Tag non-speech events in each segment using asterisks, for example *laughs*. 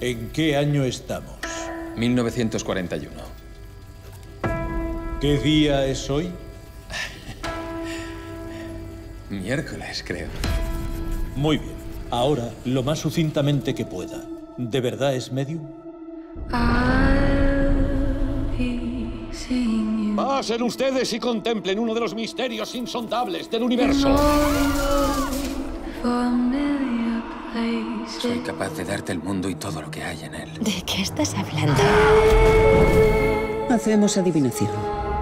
¿En qué año estamos? 1941. ¿Qué día es hoy? Miércoles, creo. Muy bien. Ahora, lo más sucintamente que pueda. ¿De verdad es medium? Pasen ustedes y contemplen uno de los misterios insondables del universo. Soy capaz de darte el mundo y todo lo que hay en él. ¿De qué estás hablando? Hacemos adivinación.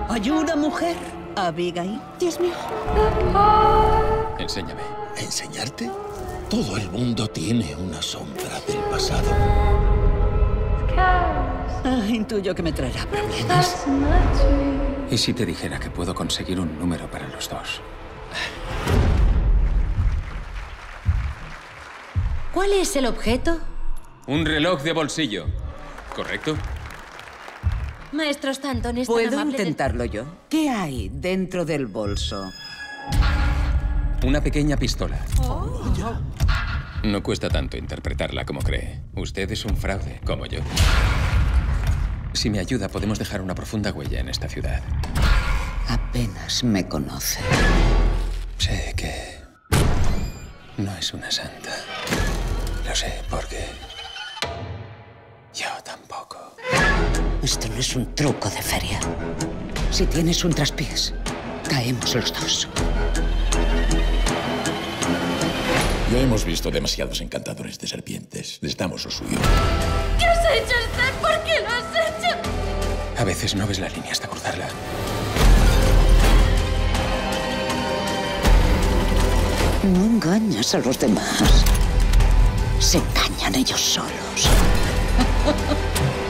¿Hay una mujer? Abigail. Dios mío. Enséñame. ¿Enseñarte? Todo el mundo tiene una sombra del pasado. Ah, intuyo que me traerá problemas. ¿Y si te dijera que puedo conseguir un número para los dos? ¿Cuál es el objeto? Un reloj de bolsillo. ¿Correcto? Maestro Stanton, ¿es tan ¿Puedo de- intentarlo yo? ¿Qué hay dentro del bolso? Una pequeña pistola. No cuesta tanto interpretarla como cree. Usted es un fraude, como yo. Si me ayuda, podemos dejar una profunda huella en esta ciudad. Apenas me conoce. Sé que no es una santa. Lo sé porque yo tampoco. Esto no es un truco de feria. Si tienes un traspiés, caemos los dos. Ya hemos visto demasiados encantadores de serpientes. Les damos lo suyo. ¿Qué has hecho, Stan? ¿Por qué lo has hecho? A veces no ves la línea hasta cruzarla. No engañas a los demás se engañan ellos solos. *laughs*